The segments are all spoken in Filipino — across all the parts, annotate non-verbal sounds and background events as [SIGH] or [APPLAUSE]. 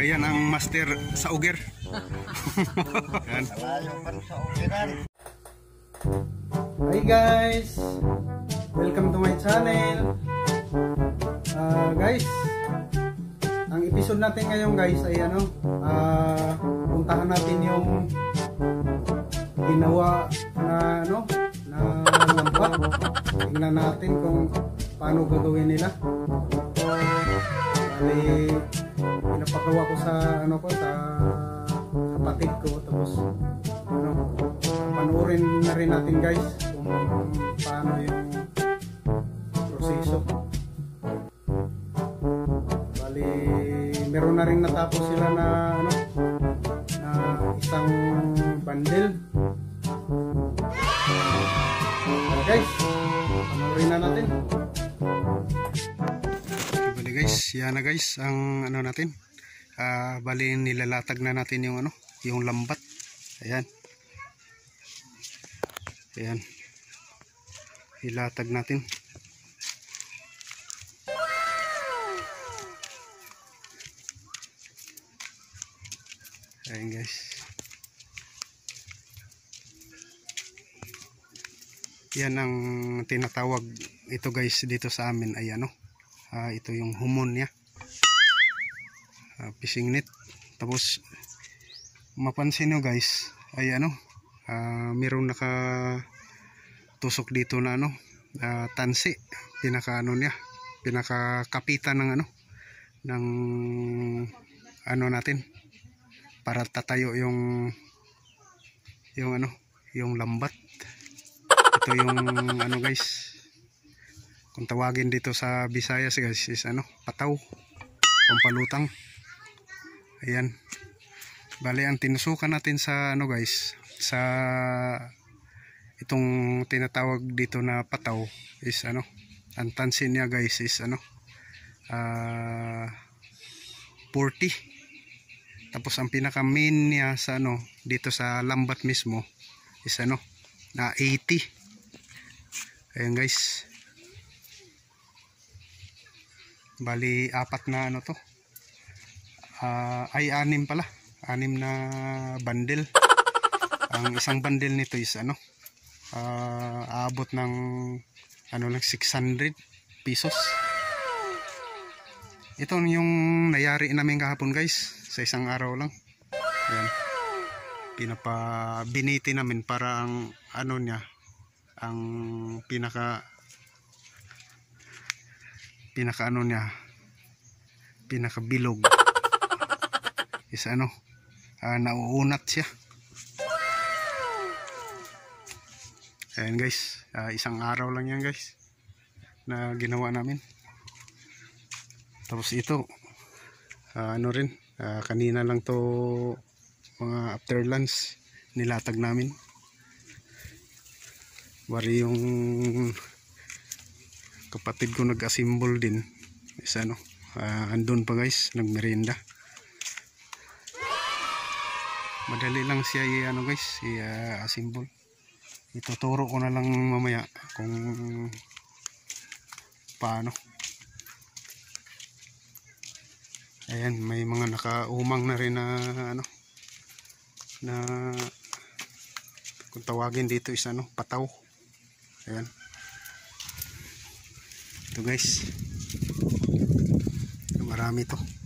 Ah, yan ang master sa uger. [LAUGHS] yan. Hi guys! Welcome to my channel. Ah, guys, ang episode natin ngayon guys ay ano, ah, puntahan natin yung ginawa na ano, na lambat. Tingnan natin kung paano gagawin nila. Bali, pinapagawa ko sa ano ko sa kapatid ko. Tapos ano panoorin na rin natin guys kung paano yung proseso. Bali meron na rin natapos sila na ano na isang bundle. Ayan, guys panoorin na natin. Bali guys yan na guys ang ano natin Ah, bali nilalatag na natin yung ano yung lambat. Ayan. Ayan. Ilatag natin. Ayan guys. Yan ang tinatawag ito guys dito sa amin. Ay ano ah, ito yung humon niya ah, fishing net. Tapos mapansin nyo guys ay ano ah, mayroong naka tusok dito na ano ah, tansi. Pinaka ano niya pinaka kapitan ng ano ng ano natin para tatayo yung yung ano yung lambat. Ito yung ano guys kung tawagin dito sa Visayas guys is ano pataw pampalutang ayan. Bali ang tinusukan natin sa ano guys sa itong tinatawag dito na pataw is ano ang tansin niya guys is ano ah 40 tapos ang pinaka main niya sa ano dito sa lambat mismo is ano na 80 ayan guys. Bali apat na ano to Ah, ay anim pala. Anim na bundle. Ang isang bundle nito is ano ah, aabot ng ano lang 600 pesos. Ito yung nayari namin kahapon guys. Sa isang araw lang. Ayan. Pinapa biniti namin para ang ano niya ang pinaka pinaka ano niya pinaka bilog is ano ah, nauunat siya. Ayan guys. Ah, isang araw lang yan guys na ginawa namin. Tapos ito ah, ano rin ah, kanina lang to mga after lunch nilatag namin. Wari yung kapatid ko nag-assemble din. Is ano ah, andun pa guys nagmerienda madali lang siya i ano guys i uh, assemble ituturo ko na lang mamaya kung paano. Ayan may mga nakaumang na rin na ano na kung tawagin dito is ano pataw. Ayan. Ito guys. Marami to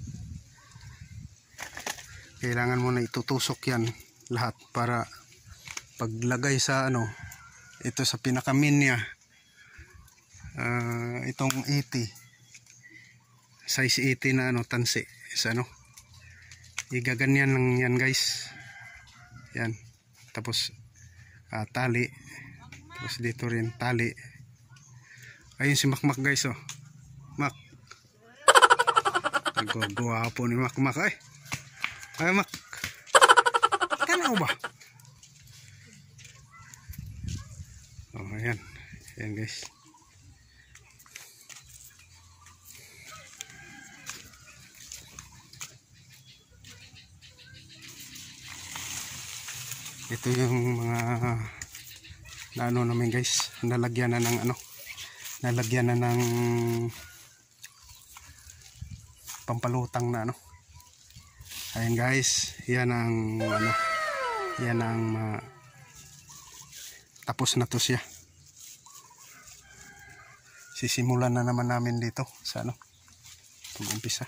kailangan mo na itutusok yan lahat para paglagay sa ano ito sa pinakamin niya ah, itong 80 size 80 na ano tansi. Is ano igaganyan lang yan guys. Yan. Tapos ah, tali. Tapos dito rin tali. Ayun si Makmak guys oh. Mak. [LAUGHS] Nagwagwapo ni Makmak ay ay Mak tanaw ba? Oh ayan. Ayan guys. Ito yung mga na ano namin guys. Nalagyan na ng ano? Nalagyan na ng pampalutang na ano Ayan guys, yan ang ano, yan ang ma- tapos na to siya. Sisimulan na naman namin dito sa ano, umpisa.